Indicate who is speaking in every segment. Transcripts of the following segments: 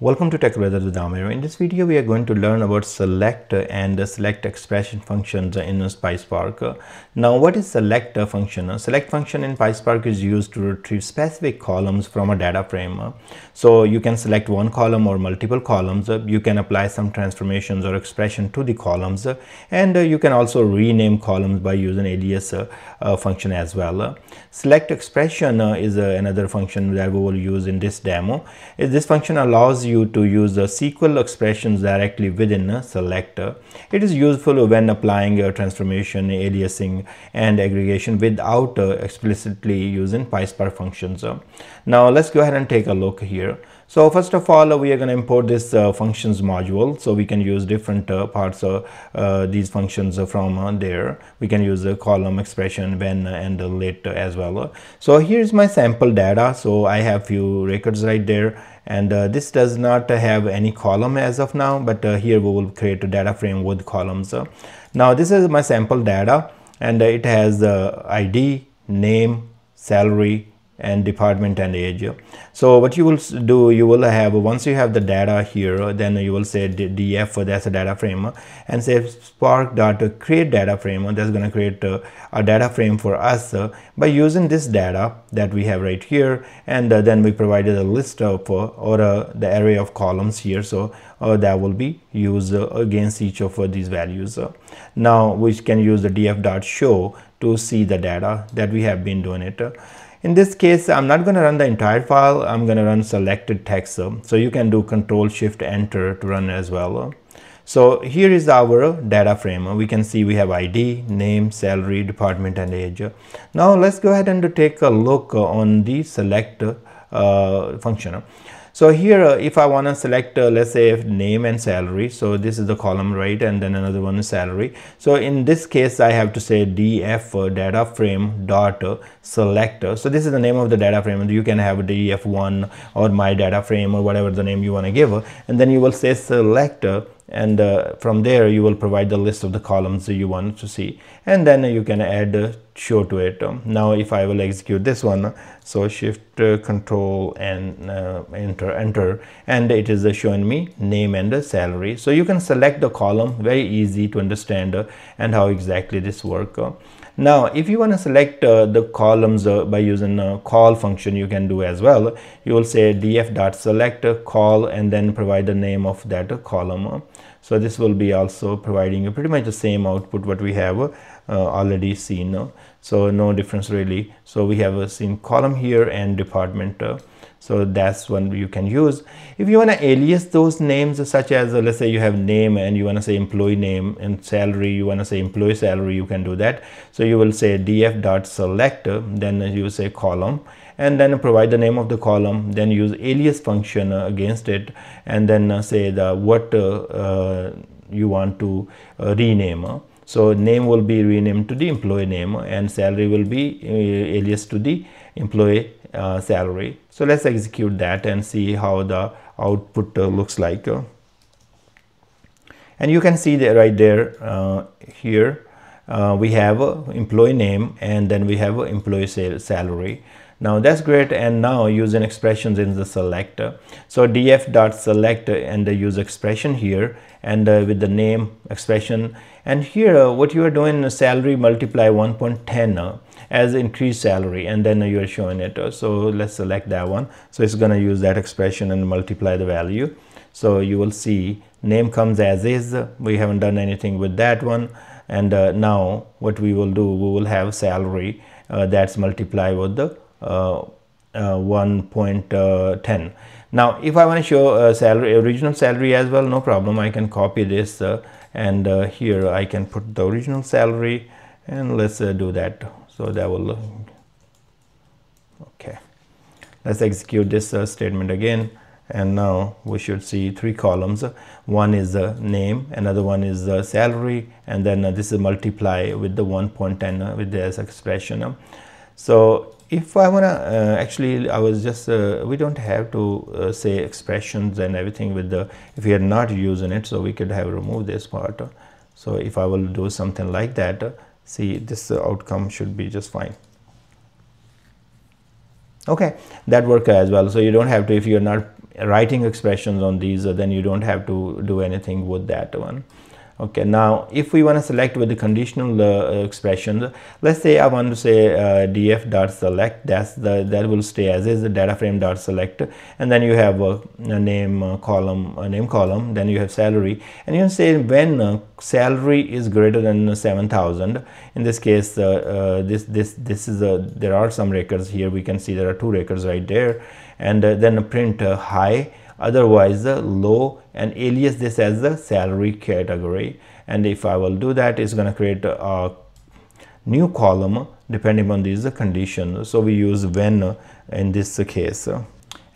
Speaker 1: Welcome to Tech Brothers with Aamir. In this video, we are going to learn about select and select expression functions in PySpark. Now, what is select function? Select function in PySpark is used to retrieve specific columns from a data frame. So you can select one column or multiple columns. You can apply some transformations or expression to the columns, and you can also rename columns by using alias uh, function as well. Select expression uh, is uh, another function that we will use in this demo. This function allows you to use the SQL expressions directly within a selector. It is useful when applying a transformation, aliasing, and aggregation without uh, explicitly using PySpark functions. Now let's go ahead and take a look here. So first of all, we are going to import this uh, functions module. So we can use different uh, parts of uh, these functions from uh, there. We can use the column expression when and lit as well. So here's my sample data. So I have few records right there and uh, this does not have any column as of now but uh, here we will create a data frame with columns now this is my sample data and uh, it has the id name salary and department and age. So what you will do you will have once you have the data here then you will say df that's a data frame and say spark dot create data frame that's going to create a, a, data frame for us by using this data that we have right here and uh, then we provided a list of uh, or uh, the array of columns here so uh, that will be used uh, against each of uh, these values now we can use the df dot show to see the data that we have been doing it in this case, I'm not going to run the entire file. I'm going to run selected text. So you can do control shift enter to run as well. So here is our data frame. We can see we have ID, name, salary, department and age. Now let's go ahead and take a look on the select uh, function. So here, uh, if I want to select, uh, let's say name and salary. So this is the column, right? And then another one is salary. So in this case, I have to say df uh, data frame dot uh, selector. So this is the name of the data frame. And you can have df1 or my data frame or whatever the name you want to give. And then you will say selector and uh, from there you will provide the list of the columns that you want to see. And then you can add show to it. Um, now if i will execute this one so shift uh, control and uh, enter enter. And it is uh, showing me name and salary. So you can select the column very easy to understand uh, and how exactly this work now, if you want to select the columns by using a col function, you can do as well. You will say df.select col and then provide the name of that column. So this will be also providing pretty much the same output what we have uh, already seen. So no difference really. So we have a seen column here and department so that's one you can use if you want to alias those names such as uh, let's say you have name and you want to say employee name and salary you want to say employee salary you can do that so you will say df dot select then you say column and then provide the name of the column then use alias function uh, against it and then uh, say the what uh, you want to rename so name will be renamed to the employee name and salary will be alias to the employee uh, salary. So let's execute that and see how the output uh, looks like. And you can see that right there uh, here we have employee name and then we have employee sal salary. Now that's great and now using expressions in the selector. So df dot select and the use expression here and uh, with the name expression. And here uh, what you are doing salary multiply 1.10 as increased salary and then you are showing it. So let's select that one. So it's going to use that expression and multiply the value. So you will see name comes as is. We haven't done anything with that one. And uh, now what we will do we will have salary uh, that's multiplied with the uh, uh 1.10 now if i want to show uh, salary original salary as well no problem. I can copy this uh, and here i can put the original salary and let's do that. So that will okay. Let's execute this uh, statement again. And now we should see three columns. One is the name another one is the salary and then uh, this is multiply with the 1.10 uh, with this expression. So if I want to uh, actually I was just uh, we don't have to uh, say expressions and everything with the if we are not using it so we could have removed this part. So if I will do something like that see this outcome should be just fine. Okay that work as well. So you don't have to if you're not writing expressions on these then you don't have to do anything with that one okay now if we want to select with the conditional uh, expressions let's say i want to say uh, df dot select that's the that will stay as is the data frame dot select and then you have a, a name column a name column then you have salary and you can say when uh, salary is greater than 7000 in this case uh, uh, this this this is a there are some records here we can see there are two records right there and uh, then print high otherwise the low and alias this as the salary category. And if I will do that it's going to create a new column depending on these conditions. So we use when in this case.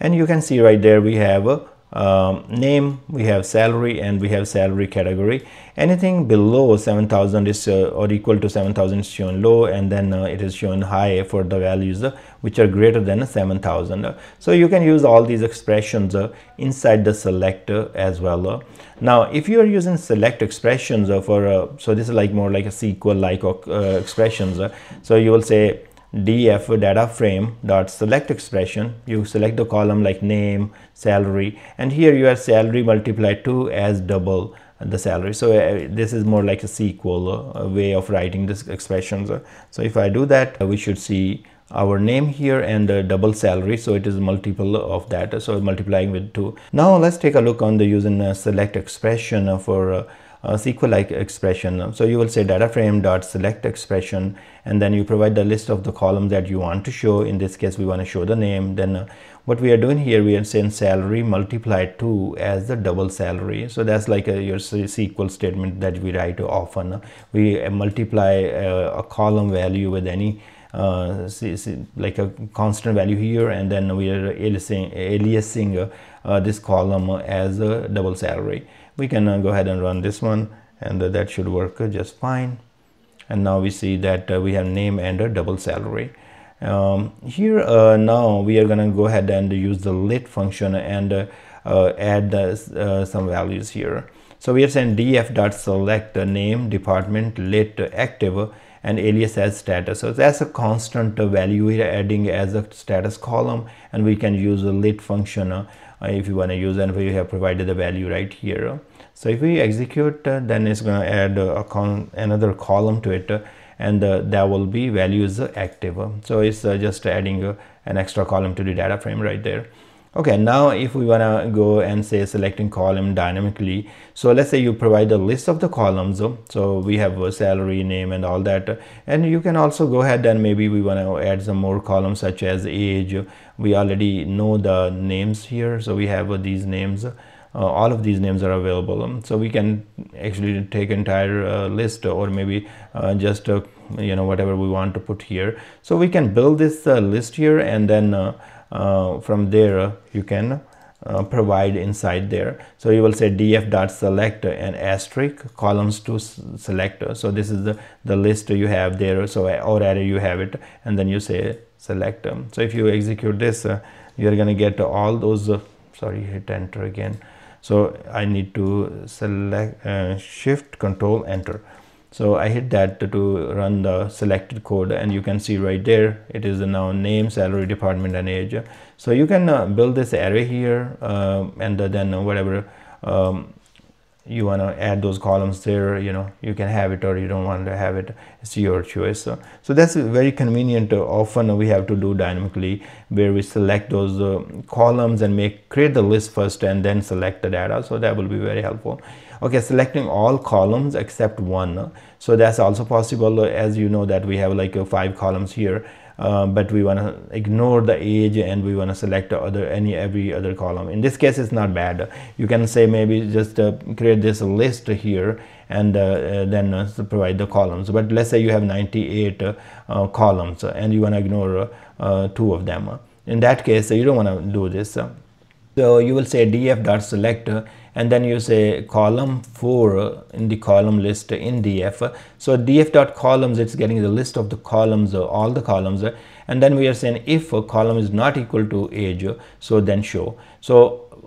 Speaker 1: And you can see right there we have um, name we have salary and we have salary category. Anything below 7000 is uh, or equal to 7000 is shown low and then uh, it is shown high for the values uh, which are greater than 7000 so you can use all these expressions uh, inside the selector as well now if you are using select expressions uh, for uh, so this is like more like a SQL like expressions so you will say df data frame dot select expression. You select the column like name salary and here you have salary multiplied 2 as double the salary. So uh, this is more like a SQL uh, way of writing this expressions so if I do that uh, we should see our name here and the double salary. So it is multiple of that. So multiplying with 2 now let's take a look on the using select expression for uh, SQL-like expression. So you will say data frame dot select expression, and then you provide the list of the columns that you want to show. In this case, we want to show the name. Then uh, what we are doing here, we are saying salary multiplied to as the double salary. So that's like a, your SQL statement that we write often. We uh, multiply uh, a column value with any uh, see, see, like a constant value here and then we are aliasing, aliasing uh, uh, this column as a double salary we can go ahead and run this one and that should work just fine. And now we see that uh, we have name and a double salary. Um, here uh, now we are gonna go ahead and use the lit function and uh, add some values here. So we are saying df dot select the name department lit active and alias as status. So that's a constant value we are adding as a status column and we can use the lit function if you want to use and we have provided the value right here. So if we execute uh, then it's going to add another column to it uh, and uh, that will be values active. So it's uh, just adding uh, an extra column to the data frame right there okay now if we want to go and say selecting column dynamically so let's say you provide a list of the columns so we have a salary name and all that and you can also go ahead and maybe we want to add some more columns such as age. We already know the names here so we have uh, these names uh, all of these names are available. So we can actually take entire uh, list or maybe uh, just uh, you know whatever we want to put here. So we can build this uh, list here and then from there you can uh, provide inside there. So you will say df dot select and asterisk columns to select. So this is the the list you have there. So or array you have it and then you say select. So if you execute this uh, you're going to get all those uh, sorry hit enter again. So i need to select uh, shift control enter so i hit that to run the selected code and you can see right there it is now name salary department and age. So you can uh, build this array here uh, and then whatever um, you want to add those columns there you know you can have it or you don't want to have it. It's your choice. So, so that's very convenient often we have to do dynamically where we select those uh, columns and make create the list first and then select the data. So that will be very helpful. Okay selecting all columns except one. So that's also possible. As you know that we have like uh, five columns here uh, but we want to ignore the age and we want to select other any every other column. In this case it's not bad. You can say maybe just uh, create this list here and uh, uh then uh, provide the columns. But let's say you have 98 columns and you want to ignore two of them. In that case you don't want to do this so you will say df dot select and then you say column 4 in the column list in df so df dot columns it's getting the list of the columns all the columns. And then we are saying if a column is not equal to age so then show. So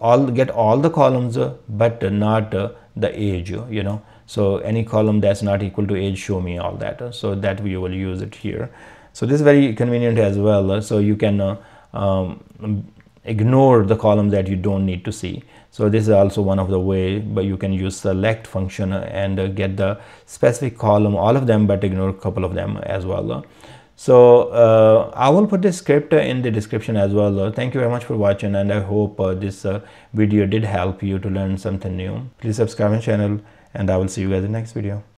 Speaker 1: all get all the columns but not the age you know. So any column that's not equal to age show me all that so that we will use it here. So this is very convenient as well. So you can um, ignore the columns that you don't need to see. So this is also one of the way but you can use select function and uh, get the specific column all of them but ignore a couple of them as well. So uh, i will put the script in the description as well. Thank you very much for watching and i hope uh, this uh, video did help you to learn something new. Please subscribe my channel and i will see you guys in the next video